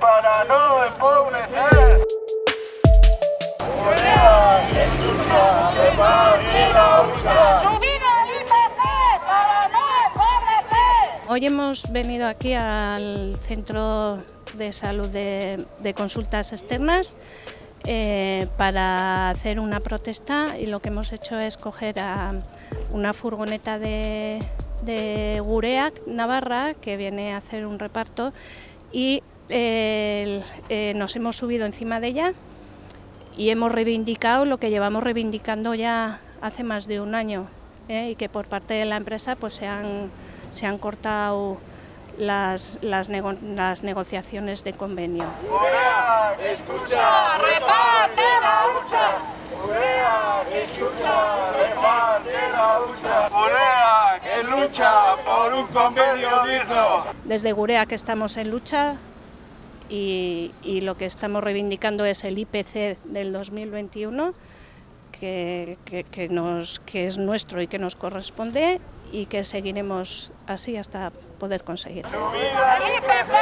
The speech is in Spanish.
para no empobrecer. Hoy hemos venido aquí al Centro de Salud de, Consultas Externas eh, para hacer una protesta y lo que hemos hecho es coger a una furgoneta de, de Gureak, Navarra, que viene a hacer un reparto y eh, eh, nos hemos subido encima de ella y hemos reivindicado lo que llevamos reivindicando ya hace más de un año ¿eh? y que por parte de la empresa pues se han, se han cortado las, las, nego- las negociaciones de convenio. Urea, escucha, reparte la hucha. Urea, escucha, reparte la hucha. Urea, que lucha por un convenio digno. Desde Gurea que estamos en lucha y, lo que estamos reivindicando es el IPC del 2021 que, es nuestro y que nos corresponde y que seguiremos así hasta poder conseguirlo. ¡Subida el IPC.